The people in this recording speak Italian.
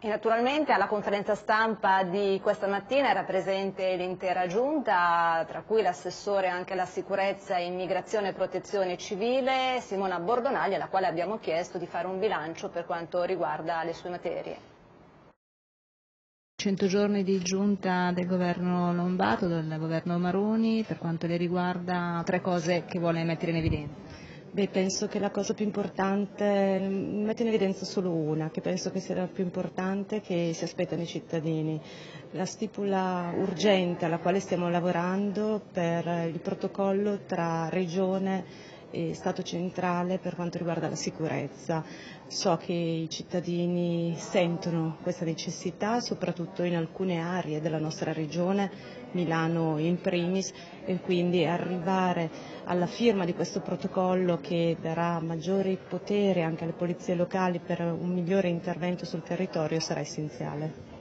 E naturalmente alla conferenza stampa di questa mattina era presente l'intera giunta, tra cui l'assessore anche alla sicurezza, immigrazione e protezione civile, Simona Bordonagli, alla quale abbiamo chiesto di fare un bilancio per quanto riguarda le sue materie. 100 giorni di giunta del governo Lombardo, del governo Maroni, per quanto le riguarda tre cose che vuole mettere in evidenza. Beh, penso che la cosa più importante, metto in evidenza solo una, che penso che sia la più importante che si aspettano i cittadini, la stipula urgente alla quale stiamo lavorando per il protocollo tra Regione e Stato centrale per quanto riguarda la sicurezza. So che i cittadini sentono questa necessità, soprattutto in alcune aree della nostra regione, Milano in primis, e quindi arrivare alla firma di questo protocollo che darà maggiori poteri anche alle polizie locali per un migliore intervento sul territorio sarà essenziale.